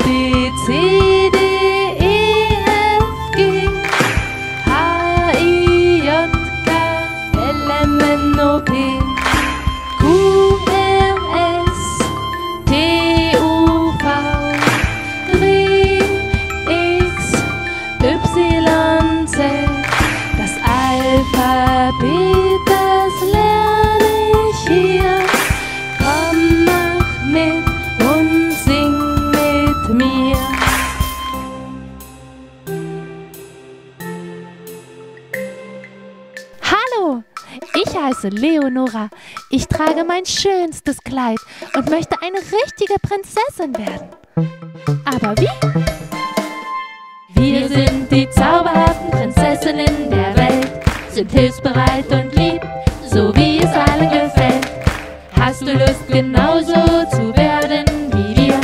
Baby. mein schönstes Kleid und möchte eine richtige Prinzessin werden. Aber wie? Wir sind die zauberhaften Prinzessinnen der Welt, sind hilfsbereit und lieb, so wie es allen gefällt. Hast du Lust, genauso zu werden wie wir?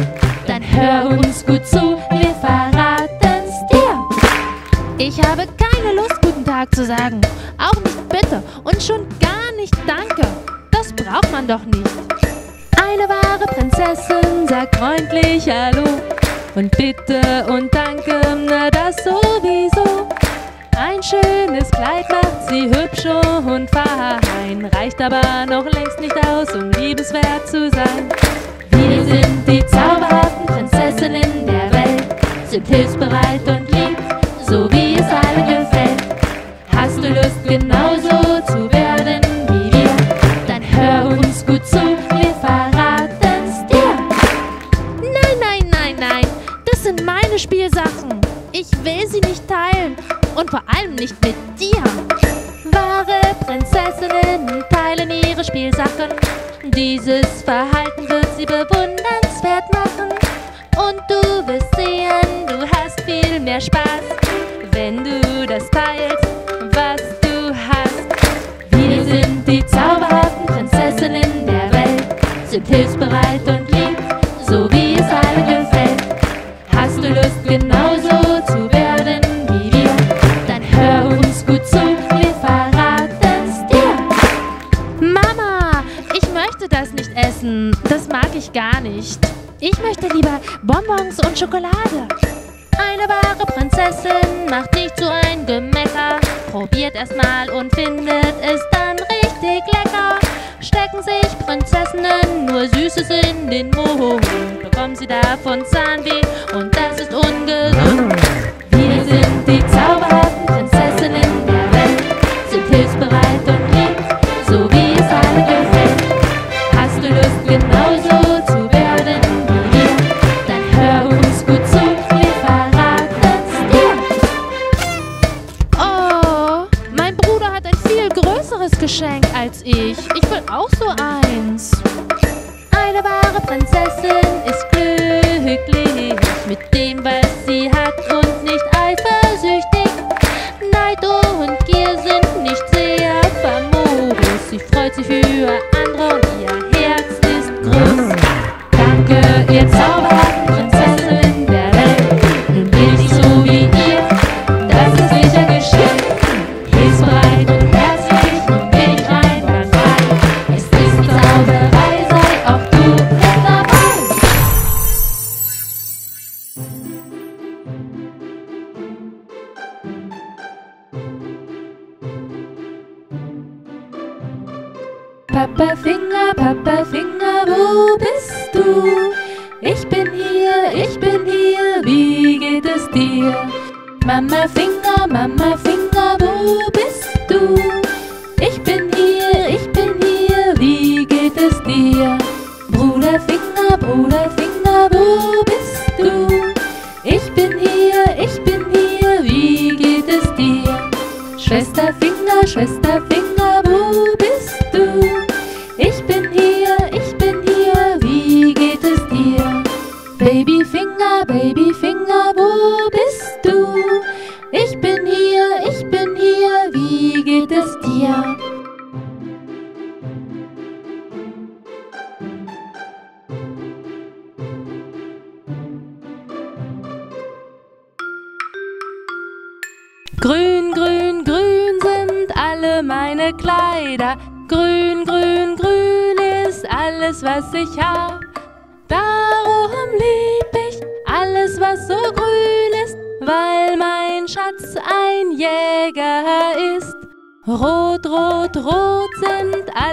Dann hör uns gut zu, wir verraten's dir. Ich habe keine Lust, guten Tag zu sagen. doch nicht. Eine wahre Prinzessin sagt freundlich Hallo und bitte und danke, na das sowieso. Ein schönes Kleid macht sie hübsch und fein, reicht aber noch längst nicht aus, um liebenswert zu sein. Wir sind die zauberhaften Prinzessinnen der Welt, sind hilfsbereit und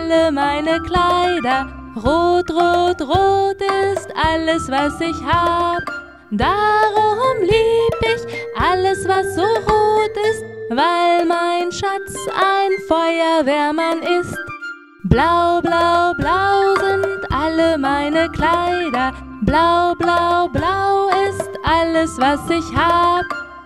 alle meine Kleider. Rot, rot, rot ist alles, was ich hab. Darum lieb ich alles, was so rot ist, weil mein Schatz ein Feuerwehrmann ist. Blau, blau, blau sind alle meine Kleider. Blau, blau, blau ist alles, was ich hab.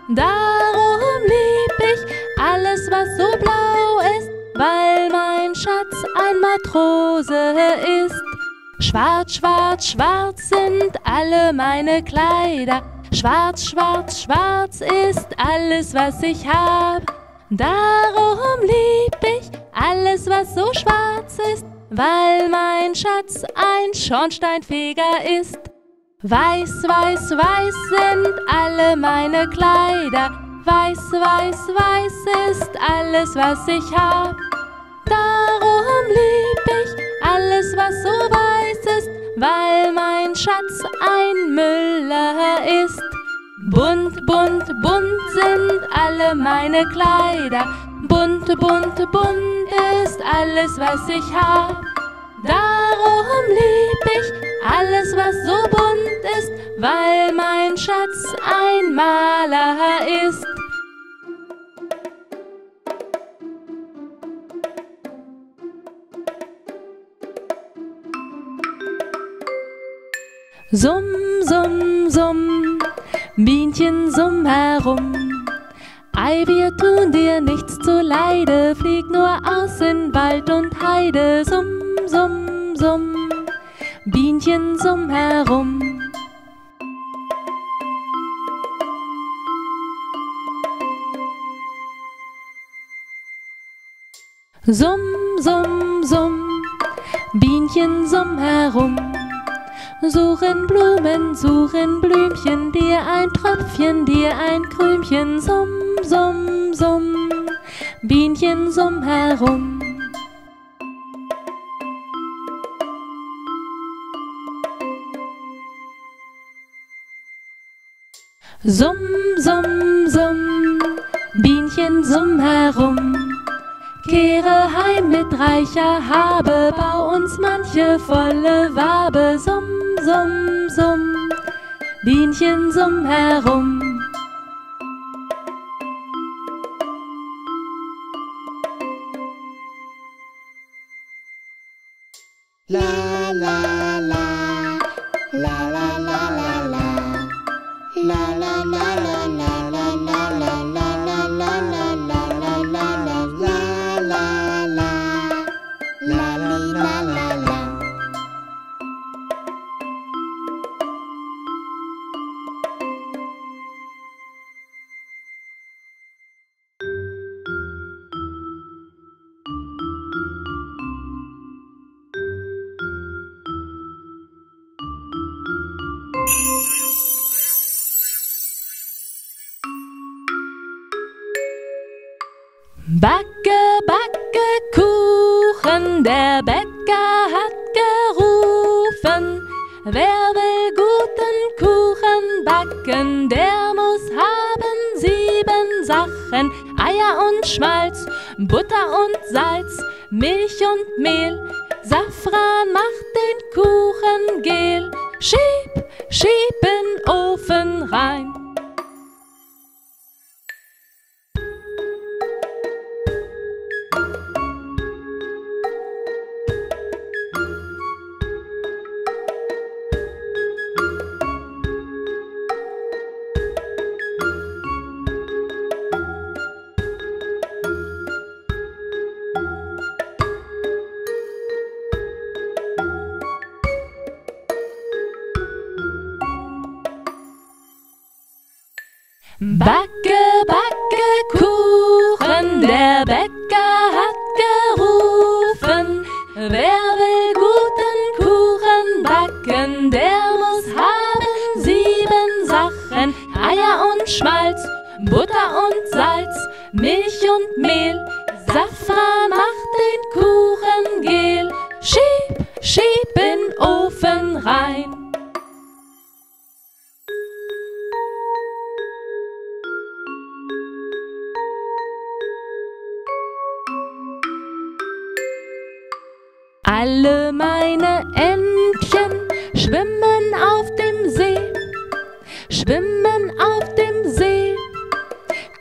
Darum lieb ich alles, was so blau ist, weil mein Schatz ein Matrose ist. Schwarz, schwarz, schwarz sind alle meine Kleider. Schwarz, schwarz, schwarz ist alles, was ich hab. Darum lieb ich alles, was so schwarz ist, weil mein Schatz ein Schornsteinfeger ist. Weiß, weiß, weiß sind alle meine Kleider. Weiß, weiß, weiß ist alles, was ich hab. Darum lieb ich alles, was so weiß ist, weil mein Schatz ein Müller ist. Bunt, bunt, bunt sind alle meine Kleider. Bunt, bunt, bunt ist alles, was ich hab. Darum lieb ich alles, was so bunt ist, weil mein Schatz ein Maler ist. Summ, summ, summ, Bienchen summ herum. Ei, wir tun dir nichts zuleide, flieg nur aus in Wald und Heide. Summ, summ, summ, Bienchen summ herum. Summ, summ, summ, Bienchen summ herum. Suchen Blumen, suchen Blümchen, dir ein Tröpfchen, dir ein Krümchen, summ, summ, summ, Bienchen summ herum. Summ, summ, summ, Bienchen summ herum. Kehre heim mit reicher Habe, bau uns manche volle Wabe, summ, summ, summ, Bienchen summ herum. La la la la la la la la la la la Eier und Schmalz, Butter und Salz, Milch und Mehl. Safran macht den Kuchen gel. Schieb, schieb in Ofen rein.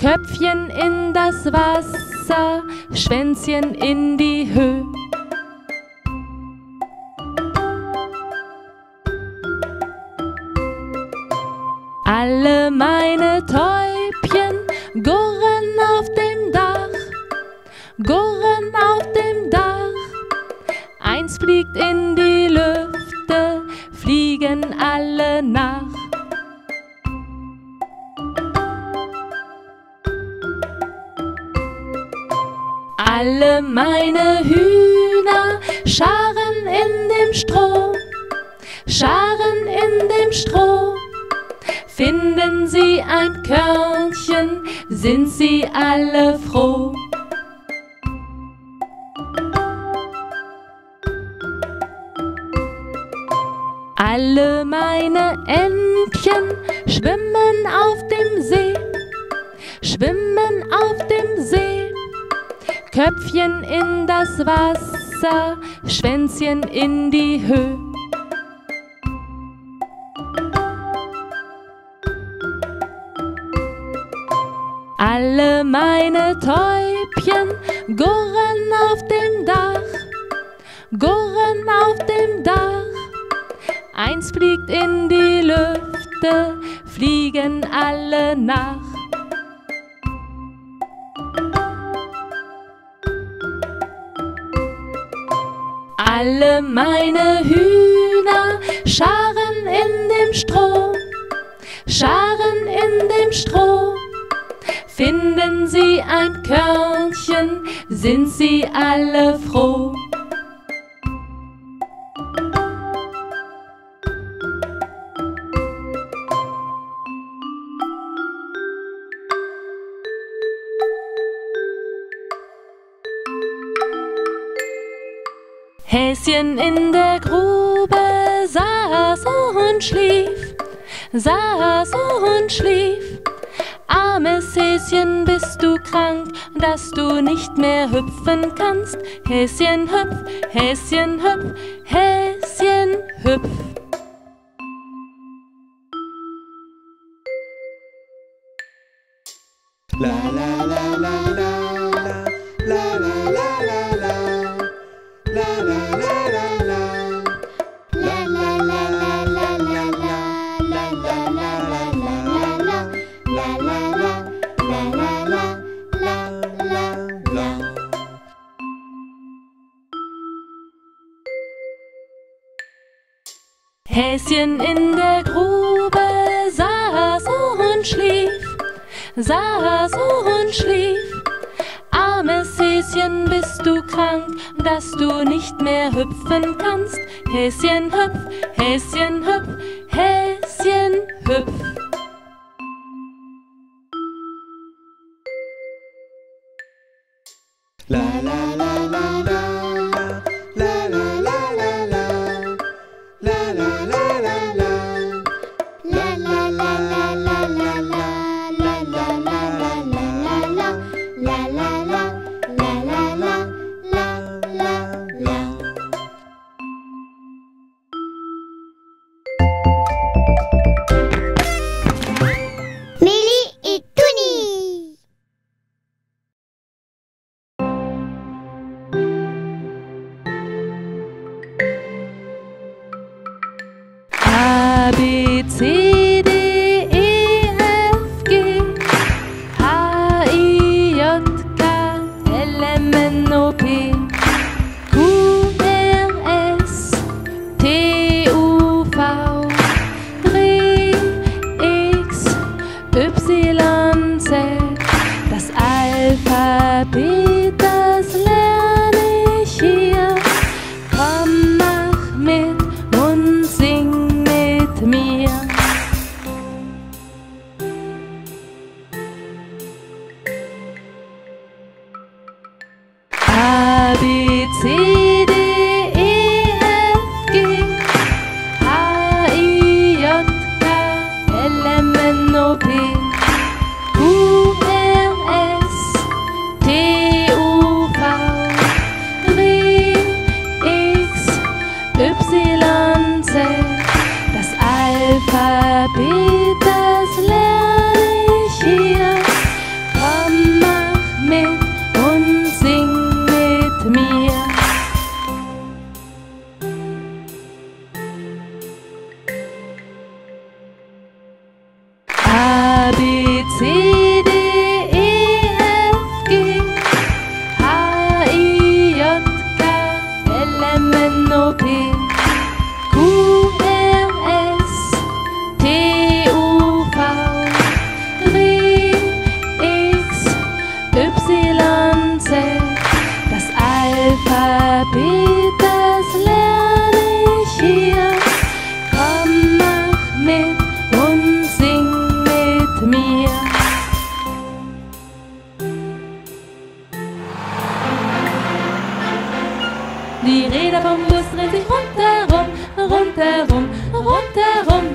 Köpfchen in das Wasser, Schwänzchen in die Höhe. Alle meine Täubchen gurren auf dem Dach, gurren auf dem Dach. Eins fliegt in die Lüfte, fliegen alle nach. Meine Hühner scharen in dem Stroh, scharen in dem Stroh. Finden sie ein Körnchen, sind sie alle froh. Alle meine Entchen schwimmen auf dem See, schwimmen auf dem See. Köpfchen in das Wasser, Schwänzchen in die Höhe. Alle meine Täubchen gurren auf dem Dach, gurren auf dem Dach. Eins fliegt in die Lüfte, fliegen alle nach. Alle meine Hühner scharen in dem Stroh, scharen in dem Stroh. Finden sie ein Körnchen, sind sie alle froh. Häschen in der Grube saß und schlief, saß und schlief. Armes Häschen, bist du krank, dass du nicht mehr hüpfen kannst? Häschen hüpf, Häschen hüpf, Häschen hüpf. La la la la la und schlief, saß und schlief. Armes Häschen, bist du krank, dass du nicht mehr hüpfen kannst? Häschen hüpf, Häschen hüpf, Häschen hüpf. la la la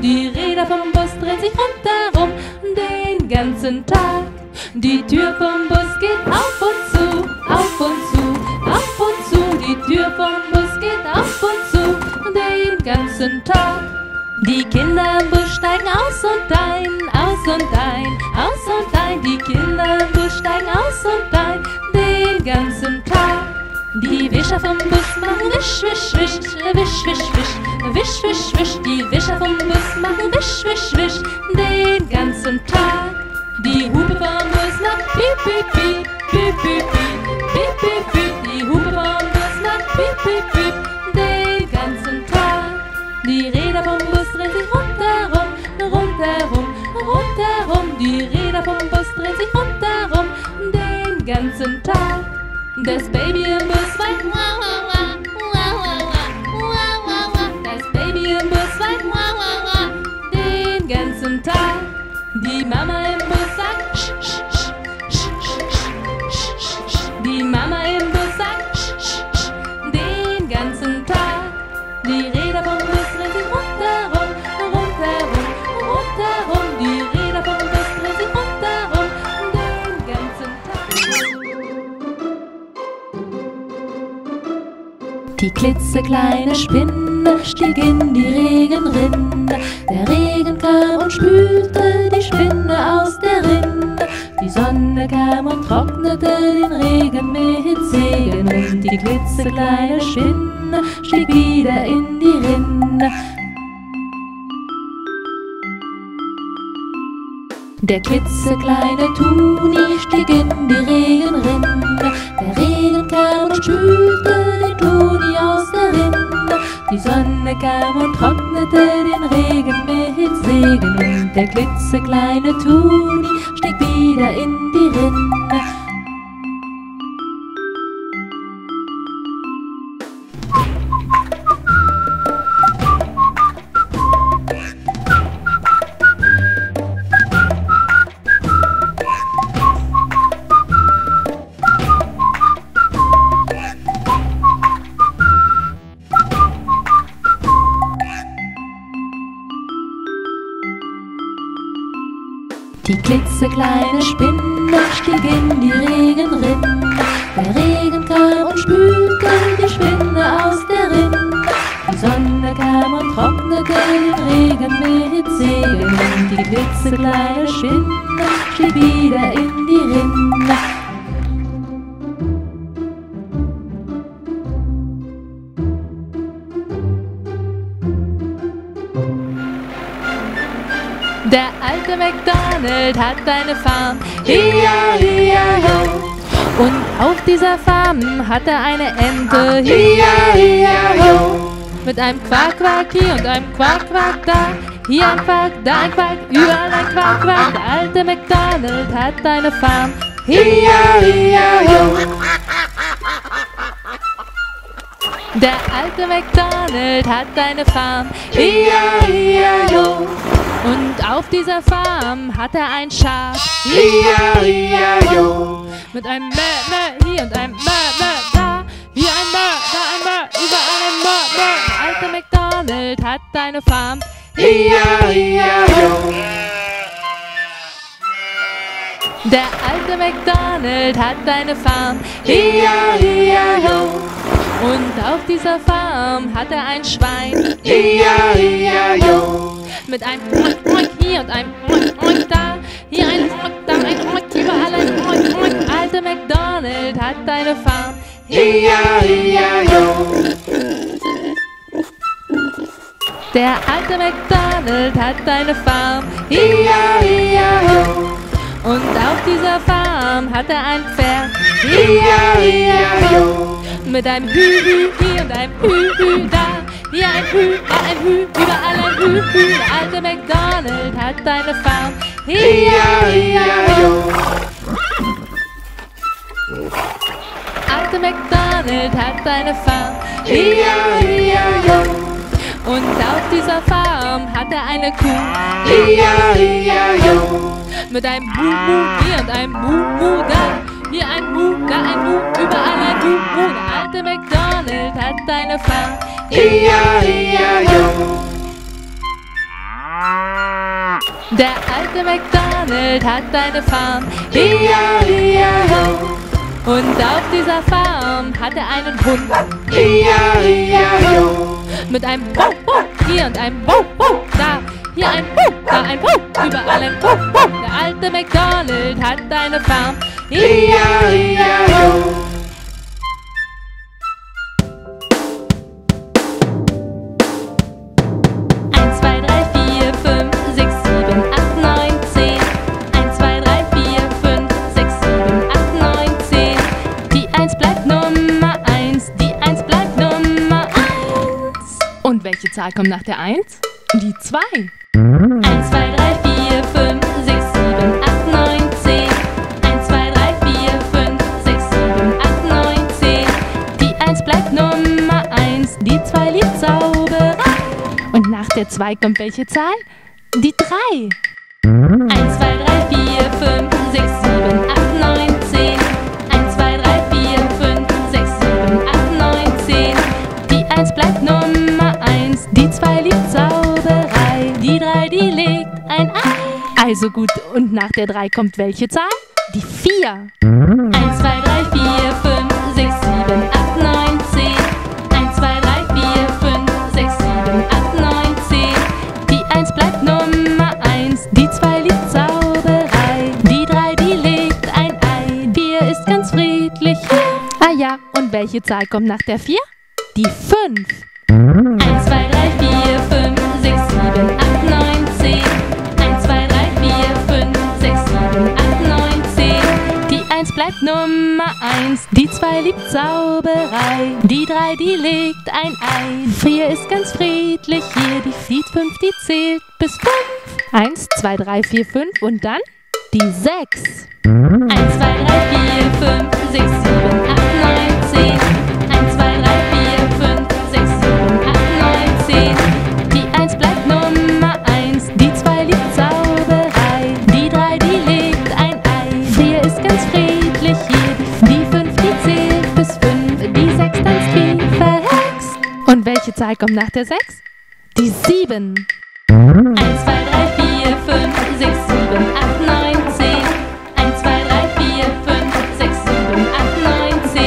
Die Räder vom Bus drehen sich rundherum den ganzen Tag. Die Tür vom Bus geht auf und zu, auf und zu, auf und zu. Die Tür vom Bus geht auf und zu den ganzen Tag. Die Kinder im Bus steigen aus und ein, aus und ein, aus und ein. Die Kinder im Bus steigen aus und ein den ganzen Tag. Die Wischer vom Bus machen wisch, wisch, wisch, wisch, wisch, wisch, wisch, wisch, wisch. Die Wischer vom Bus machen wisch, wisch, wisch den ganzen Tag. Die Hupe vom Bus macht piep, piep, piep, piep, piep, piep, piep, piep, piep. Die Hupe vom Bus macht piep, piep, piep den ganzen Tag. Die Räder vom Bus drehen sich rundherum, rundherum, rundherum. Die Räder vom Bus drehen sich rundherum den ganzen Tag. There's baby and bus fight, wah wah wah, wah wah wah, wah wah wah. There's baby and bus fight, wah wah wah. Den ganzen Tag, die Mama klitzekleine Spinne stieg in die Regenrinne. Der Regen kam und spülte die Spinne aus der Rinde. Die Sonne kam und trocknete den Regen mit Segen. Und die klitzekleine Spinne stieg wieder in die Rinde. Der klitzekleine Tuni stieg in die Regenrinne. Der Regen kam und spülte Tuni aus der Rinde. Die Sonne kam und trocknete den Regen mit Segen. Und der klitzekleine Tuni stieg wieder in die Rinde. Klitzekleine Spinne stieg in die Regenrinne. Der Regen kam und spülte die Spinne aus der Rinde. Die Sonne kam und trocknete den Regen mit Segen. Und die klitzekleine Spinne stieg wieder in die Rinde. Der alte McDonald hat eine Farm, hia, hia, ho. Und auf dieser Farm hat er eine Ente, hia, hia, ho. Mit einem Quack, Quack hier und einem Quack, Quack da. Hier ein Quack, da ein Quack, überall ein Quack, Quack. Der alte McDonald hat eine Farm, hia, hia, ho. Der alte McDonald hat eine Farm, hia, hia, ho. Und auf dieser Farm hat er ein Schaf, Hia, hia, jo. mit einem Mö, Mö hier und einem Mö, Mö da. Hier ein Mö, da ein Mö, überall ein Mö, Mö. Der alte McDonald hat eine Farm, Hia, hia, jo. Der alte McDonald hat eine Farm, Hia, hia, jo. Und auf dieser Farm hat er ein Schwein, Hia, hia, jo. Mit einem Oink, Oink hier und einem Oink, Oink da. Hier ein Oink, da ein Oink, überall ein Oink, Oink. Alte McDonald hat eine Farm. Ia, ia, yo. Der alte McDonald hat eine Farm. Ia, ia, yo. Und auf dieser Farm hat er ein Pferd. Ia, ia, yo. Mit einem Hü, Hü hier und einem Hü, Hü da. Hier ein Hü, da ein Hü, überall ein Hü, Hü. Der alte McDonald hat eine Farm. Ia, ia, yo. Alte McDonald hat eine Farm. Ia, ia, yo. Und auf dieser Farm hat er eine Kuh. Ia, ia, yo. Mit einem Mu, Mu hier und einem Mu, Mu da. Hier ein Mu, da ein Mu, überall ein Mu, Mu. Der alte McDonald hat eine Farm. Ia, ia, yo. Der alte McDonald hat eine Farm. Ia, ia, yo. Und auf dieser Farm hat er einen Hund. Ia, ia, yo. Mit einem Wow, wow, hier und einem Wow, wow, da. Hier ein Wow, da ein Wow, überall ein Wow, wow. Der alte McDonald hat eine Farm. Ia, ia, yo. Zahl kommt nach der Eins? Die Zwei. Eins, zwei, drei, vier, fünf, sechs, sieben, acht, neun, zehn. Eins, zwei, drei, vier, fünf, sechs, sieben, acht, neun, zehn. Die Eins bleibt Nummer eins, die Zwei liebt Zauberei. Und nach der 2 kommt welche Zahl? Die 3. 1, 2, 3, 4, 5, 6, 7, 8, Also gut, und nach der 3 kommt welche Zahl? Die 4. 1, 2, 3, 4, 5, 6, 7, 8, 9, 10. 1, 2, 3, 4, 5, 6, 7, 8, 9, 10. Die 1 bleibt Nummer 1, die 2 liebt Zauberei. Die 3, die legt ein Ei, 4 ist ganz friedlich. Ah ja, und welche Zahl kommt nach der 4? Die 5. 1, 2, 3, Nummer 1, die 2 liebt Zauberei. Die 3, die legt ein Ei. 4 ist ganz friedlich hier, die flieht 5, die zählt bis 5. 1, 2, 3, 4, 5 und dann die 6. 1, 2, 3, 4, 5, 6, 7, welche Zahl kommt nach der 6? Die 7. 1, 2, 3, 4, 5, 6, 7, 8, 9, 10. 1, 2, 3, 4, 5, 6, 7, 8, 9, 10.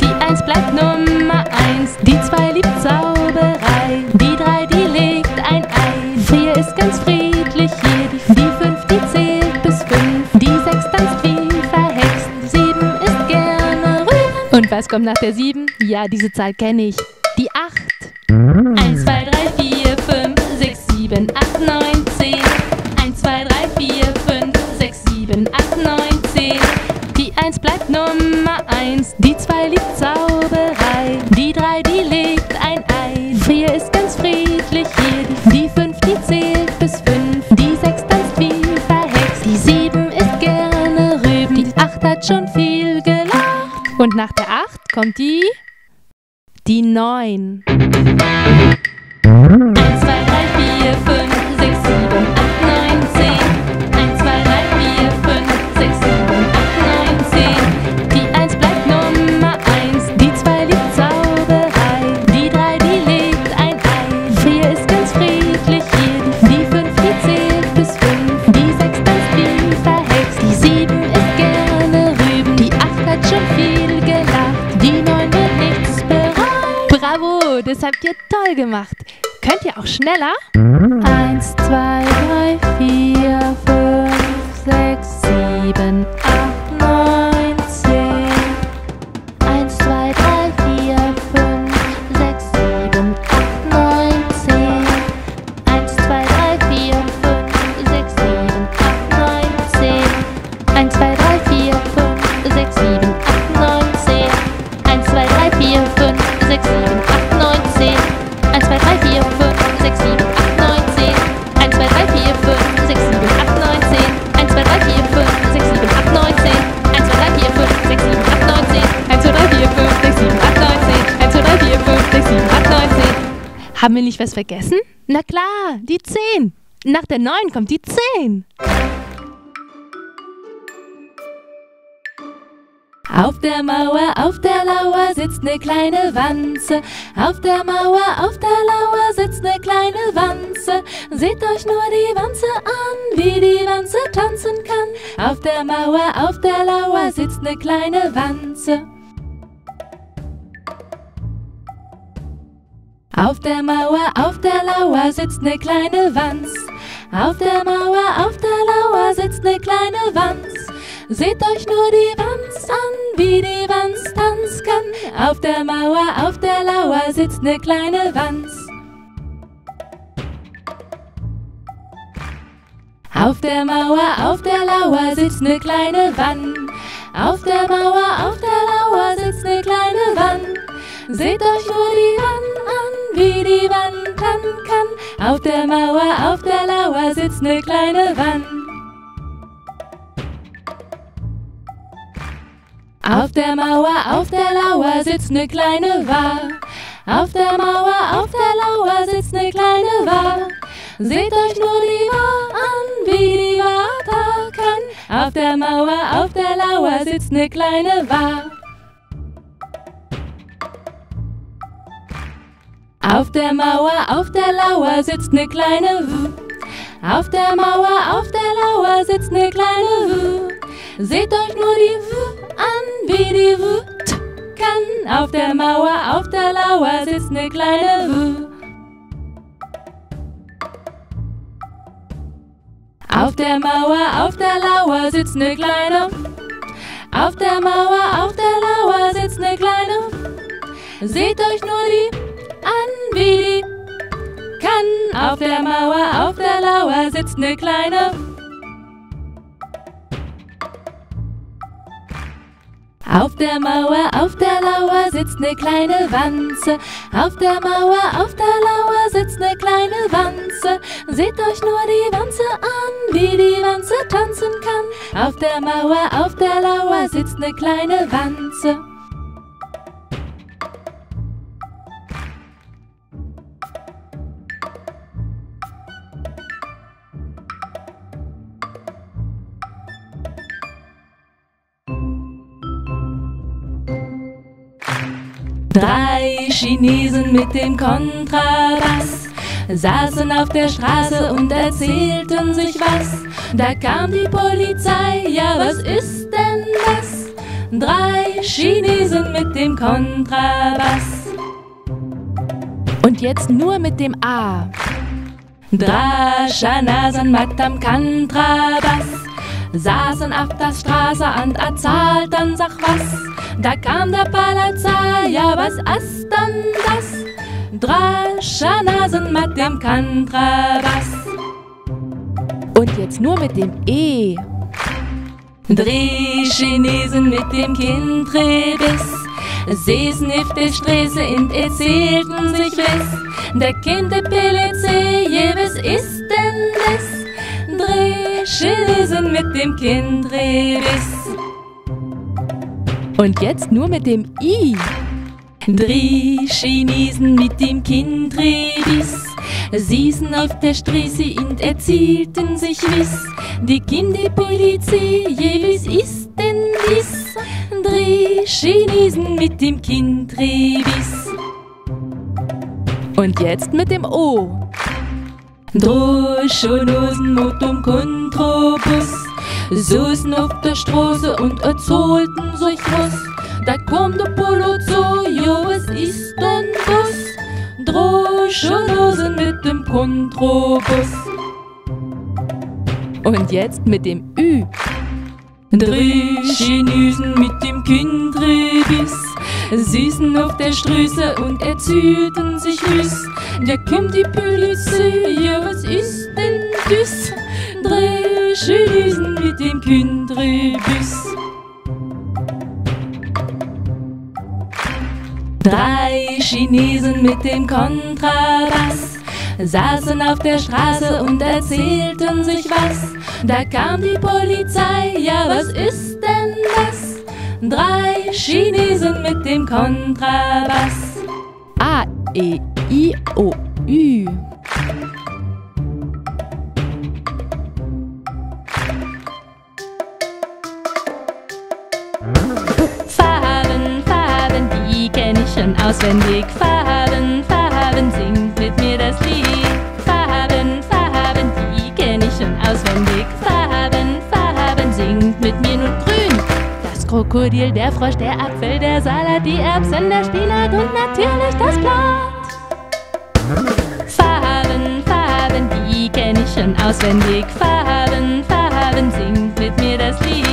Die 1 bleibt Nummer 1, die 2 liebt Zauberei. Die 3, die legt ein Ei. 4 ist ganz friedlich hier, die, die 5, die zählt bis 5. Die 6 tanzt wie verhext, die 7 isst gerne Rüben. Und was kommt nach der 7? Ja, diese Zahl kenne ich. Die 8. 1, 2, 3, 4, 5, 6, 7, 8, 9, 10. 1, 2, 3, 4, 5, 6, 7, 8, 9, 10. Die 1 bleibt Nummer 1, die 2 liebt Zauberei. Die 3, die legt ein Ei. 4 ist ganz friedlich hier, die, die 5, die zählt bis 5. Die 6 tanzt wie verhext, die 7 isst gerne Rüben. Die 8 hat schon viel gelacht. Und nach der 8 kommt die... Die 9. 1, 2, 3, 4, 5, 6, 7, 8, 9, 10. 1, 2, 3, 4, 5, 6, 7, 8, 9, 10. Die 1 bleibt Nummer 1, die 2 liebt Zauberei. Die 3, die legt ein Ei. 4 ist ganz friedlich hier, die 5, die zählt bis 5. Die 6 tanzt wie verhext, die 7 isst gerne Rüben. Die 8 hat schon viel Das habt ihr toll gemacht. Könnt ihr auch schneller? 1, Eins, zwei, drei, vier, fünf, sechs, sieben, Haben wir nicht was vergessen? Na klar, die zehn. Nach der neun kommt die zehn. Auf der Mauer, auf der Lauer sitzt ne kleine Wanze. Auf der Mauer, auf der Lauer sitzt ne kleine Wanze. Seht euch nur die Wanze an, wie die Wanze tanzen kann. Auf der Mauer, auf der Lauer sitzt ne kleine Wanze. Auf der Mauer, auf der Lauer sitzt ne kleine Wanz. Auf der Mauer, auf der Lauer sitzt ne kleine Wanz. Seht euch nur die Wanz an, wie die Wanz tanzen kann. Auf der Mauer, auf der Lauer sitzt ne kleine Wanz. Auf der Mauer, auf der Lauer sitzt ne kleine Wann. Auf der Mauer, auf der Lauer sitzt ne kleine Wann. Seht euch nur die Wann an, wie die Wann tanzen kann. Auf der Mauer, auf der Lauer sitzt ne kleine Wann. Auf der Mauer, auf der Lauer sitzt ne kleine War. Auf der Mauer, auf der Lauer sitzt ne kleine War. Seht euch nur die War an, wie die War da kann. Auf der Mauer, auf der Lauer sitzt ne kleine War. Auf der Mauer, auf der Lauer sitzt ne kleine W. Auf der Mauer, auf der Lauer sitzt ne kleine W. Seht euch nur die W an, wie die W kann. Auf der Mauer, auf der Lauer sitzt ne kleine W. Auf der Mauer, auf der Lauer sitzt ne kleine. Auf der Mauer, auf der Lauer sitzt ne kleine. Seht euch nur die an, die kann. Auf der Mauer, auf der Lauer sitzt ne kleine. Auf der Mauer, auf der Lauer sitzt ne kleine Wanze. Auf der Mauer, auf der Lauer sitzt ne kleine Wanze. Seht euch nur die Wanze an, wie die Wanze tanzen kann. Auf der Mauer, auf der Lauer sitzt ne kleine Wanze. Drei Chinesen mit dem Kontrabass saßen auf der Straße und erzählten sich was. Da kam die Polizei, ja was ist denn das? Drei Chinesen mit dem Kontrabass. Und jetzt nur mit dem A. Mit dem Kontrabass saßen auf der Straße und erzählten sich was. Da kam der Polizei, ja was ist denn das? Drei Schanasen mit dem Kontrabass. Und jetzt nur mit dem E. Drei Chinesen mit dem Kindrebiss säßen auf der Straße und erzählten sich was. Der Kind der Polizei, ja was ist denn das? Drei Chinesen mit dem Kindrebiss. Und jetzt nur mit dem I. Drei Chinesen mit dem Kindrebiss sießen auf der Straße und erzählten sich wiss. Die Kinderpolizei, je was ist denn dies? Drei Chinesen mit dem Kindrebiss. Und jetzt mit dem O. Drei Chinesen mit dem Kontrabus saßen auf der Straße und erzählten sich was. Da kommt der Polizei, ja was ist denn das? Drei Chinesen mit dem Kontrabus. Und jetzt mit dem Ü. Drei Chinesen mit dem Kindrebiss süßen auf der Strüße und erzählten sich Lüss. Da kommt die Polizei, ja was ist denn das? Drei Chinesen mit dem Kindrebiss. Drei Chinesen mit dem Kontrabass saßen auf der Straße und erzählten sich was. Da kam die Polizei, ja was ist denn das? Drei Chinesen mit dem Kontrabass. A, E, I, O, Ü. Farben, Farben, die kenn ich schon auswendig. Farben, Farben, singt Krokodil, der Frosch, der Apfel, der Salat, die Erbsen, der Spinat und natürlich das Blatt. Farben, Farben, die kenn ich schon auswendig. Farben, Farben, singt mit mir das Lied.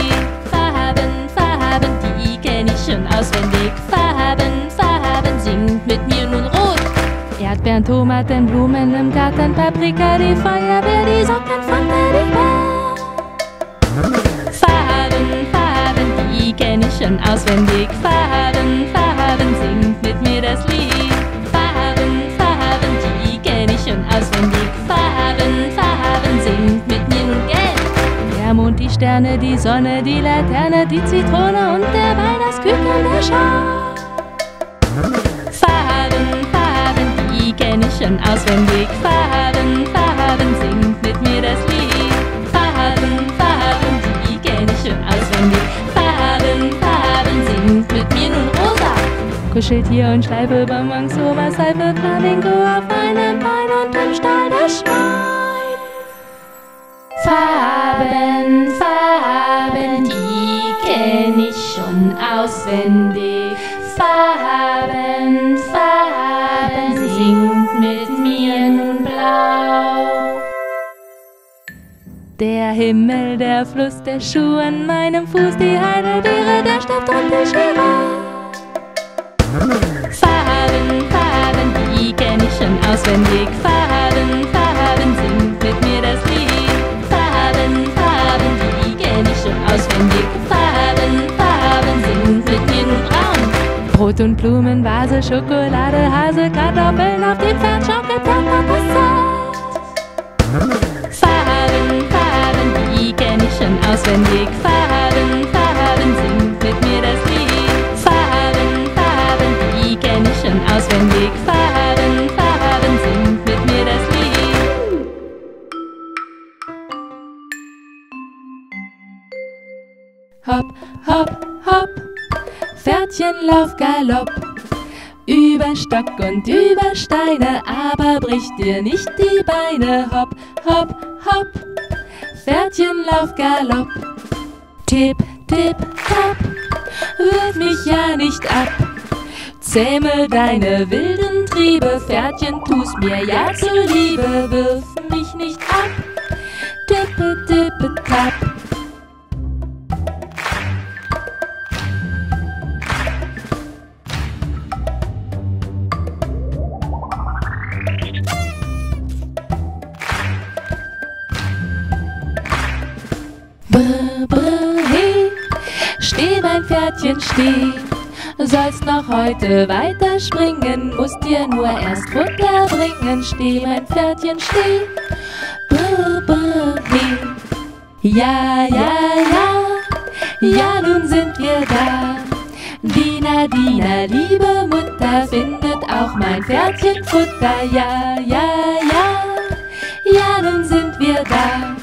Farben, Farben, die kenn ich schon auswendig. Farben, Farben, singt mit mir nun rot. Erdbeeren, Tomaten, Blumen im Garten, Paprika, die Feuerwehr, die Socken von Teddy Bear. Farben, die kenn ich schon auswendig. Farben, Farben, singt mit mir das Lied. Farben, Farben, die kenn ich schon auswendig. Farben, Farben, singt mit mir nun gelb. Der Mond, die Sterne, die Sonne, die Laterne, die Zitrone und der Weihnachtsküken, der Schaf. Farben, Farben, die kenn ich schon auswendig. Farben, Kuschelt hier und Schleife, Bonbons, Oberseife, Flamingo auf einem Bein und im Stall das Schwein. Farben, Farben, die kenn ich schon auswendig. Farben, Farben, singt mit mir nun blau. Der Himmel, der Fluss, der Schuh an meinem Fuß, die Heidelbeere, der Stift und der Schere. Auswendig. Farben, Farben, singt mit mir das Lied. Farben, Farben, die kenn ich schon auswendig. Farben, Farben, singt mit mir nun braun. Brot und Blumen, Vase, Schokolade, Hase, Kartoffeln auf dem Pferd, Schaukelpferd, Passat. Farben, Farben, die kenn ich schon auswendig. Farben, Farben, singt mit mir das Lied. Farben, Farben, die kenn ich schon auswendig. Farben, Pferdchen lauf Galopp. Über Stock und über Steine, aber brich dir nicht die Beine. Hopp, hopp, hopp, Pferdchen lauf Galopp. Tipp, tipp, tapp, wirf mich ja nicht ab. Zähme deine wilden Triebe, Pferdchen, tu's mir ja zuliebe, wirf mich nicht ab. Tippe, tippe, tapp. Steh. Sollst noch heute weiter springen, musst dir nur erst Futter bringen. Steh mein Pferdchen, steh. Brr, brr, hey. Ja, ja, ja, ja, nun sind wir da. Diener, Diener, liebe Mutter, findet auch mein Pferdchen Futter. Ja, ja, ja, ja, nun sind wir da.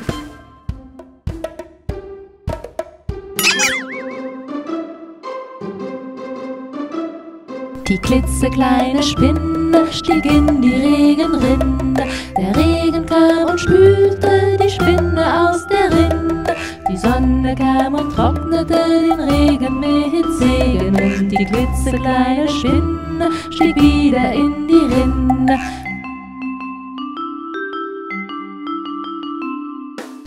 Die klitzekleine Spinne stieg in die Regenrinne. Der Regen kam und spülte die Spinne aus der Rinde. Die Sonne kam und trocknete den Regen mit Segen. Und die klitzekleine Spinne stieg wieder in die Rinde.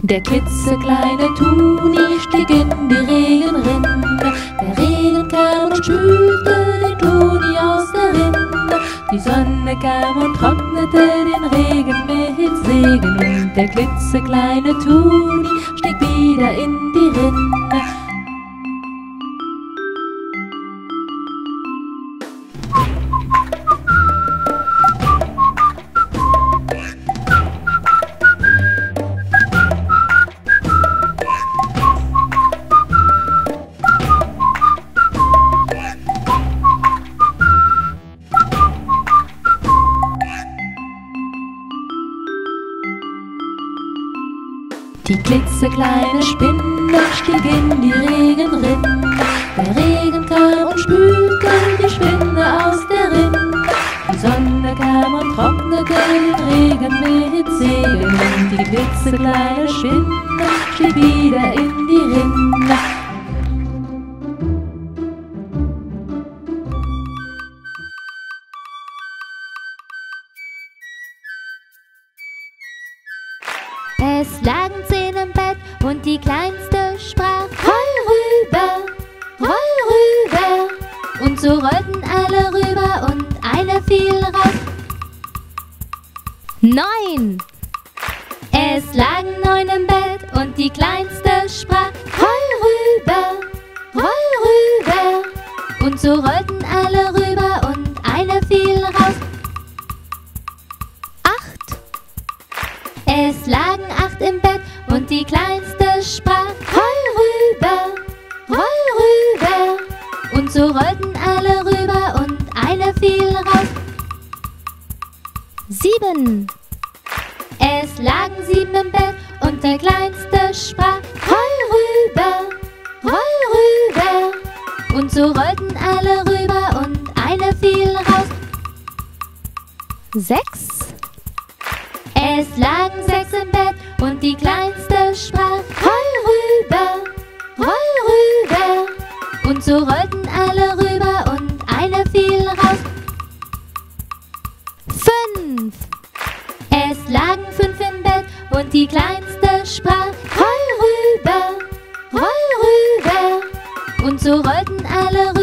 Der klitzekleine Tuni stieg in die Regenrinne. Der Regen kam und spülte den Tuni aus der Rinde. Die Sonne kam und trocknete den Regen mit Segen. Und der klitzekleine Tuni stieg wieder in die Rinne. Und die klitzekleine Spinne stieg Es lagen acht im Bett und die kleinste sprach Roll rüber, roll rüber. Und so rollten alle rüber und eine fiel raus. Sieben. Es lagen sieben im Bett und der kleinste sprach Roll rüber, roll rüber. Und so rollten alle rüber und eine fiel raus. Sechs. Es lagen sechs im Bett und die kleinste sprach Roll rüber, roll rüber. Und so rollten alle rüber und eine fiel raus. Fünf. Es lagen fünf im Bett und die kleinste sprach Roll rüber, roll rüber. Und so rollten alle rüber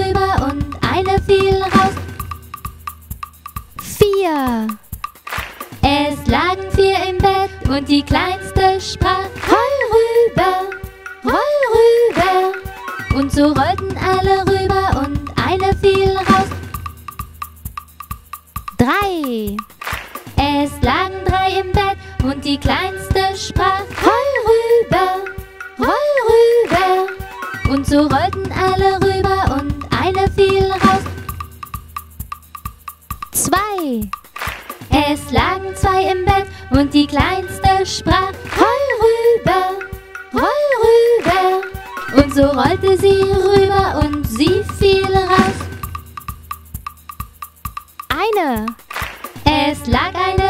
und die kleinste sprach Roll rüber, roll rüber. Und so rollten alle rüber und eine fiel raus. Drei. Es lagen drei im Bett und die kleinste sprach Roll rüber, roll rüber. Und so rollten alle rüber und eine fiel raus. Zwei. Es lagen zwei im Bett und die kleinste sprach Roll rüber, roll rüber. Und so rollte sie rüber und sie fiel raus. Eine. Es lag eine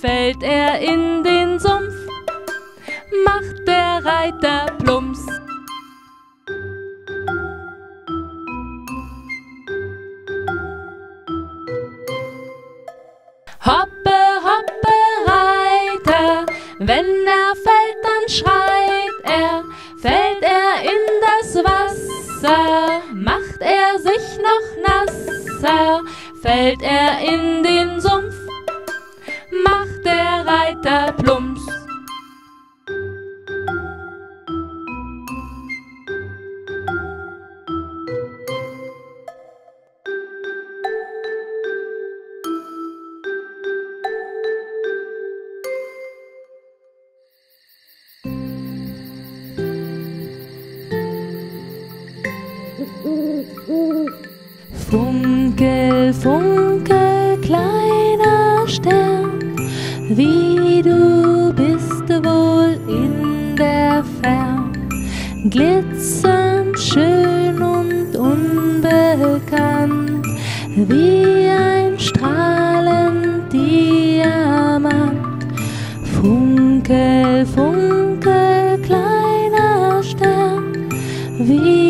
fällt er in den Sumpf, macht der Reiter plumps. Hoppe, hoppe, Reiter, wenn er fällt, dann schreit er, fällt er in das Wasser, macht er sich noch nasser, fällt er in den Sumpf macht der wie